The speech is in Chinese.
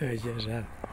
二先生。